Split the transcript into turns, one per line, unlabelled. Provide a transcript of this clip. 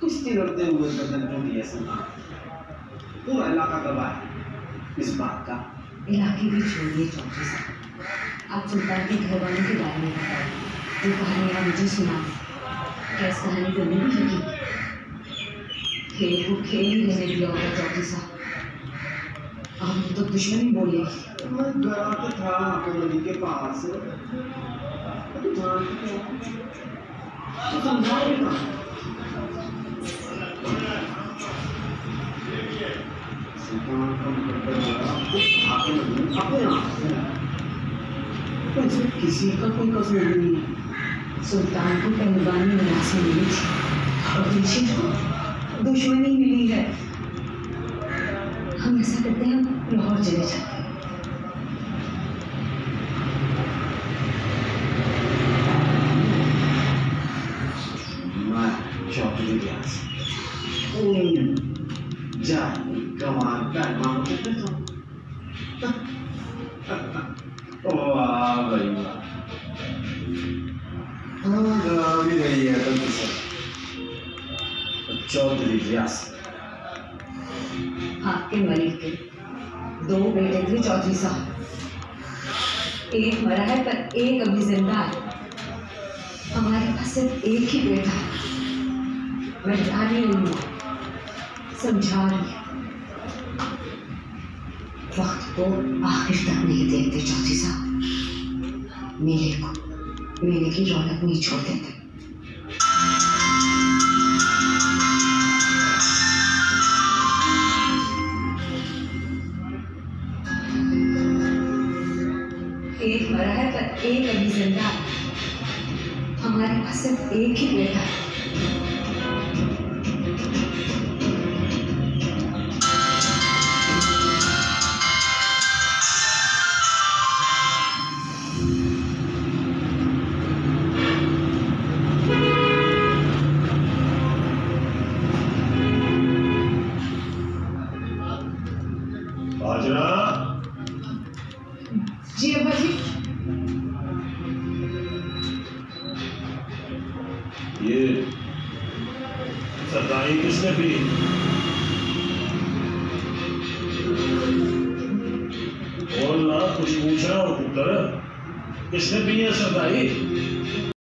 किसी तो हुए बदन टूट गया सलमान पूरा इलाका गवाह है इस बात का
इलाके भी छोड़िए चौधरी साहब आप सुल्तान के घर वालों के बारे में बताइए। जो कहानी मुझे सुना क्या इस कहानी को नहीं खेल को खेल ही रहने दिया होगा चौधरी साहब आप तो दुश्मनी बोले।
मैं गया तो था नदी के पास। तो हो? तो नहीं तो किसी का कोई कसूर नहीं। है
सुल्तान को पहलवानी मुनासिब मिली थी। और दिलशिद को दुश्मनी मिली है। हम ऐसा करते हैं लाहौर चले जाते हैं।
मैं चौधरी चौधरी व्यास
आपके मलिक के। दो बेटे थे, चौधरी साहब। एक मरा है, पर एक अभी ज़िंदा है। हमारे पास सिर्फ़ एक ही बेटा है। मैं डाली रही हूँ। समझा रही वक्त को आखिर तक नहीं देखते, चौधरी साहब। मेले को मेले की रौनक नहीं छोड़ देते। एक मरा है पर एक अभी ज़िंदा। हमारे पास सिर्फ़ एक ही बेटा है। जी अब्बा जी।
ये सरदारी किसने पी बोलना, कुछ रहा और पुत्र किसने पी है सरदारी।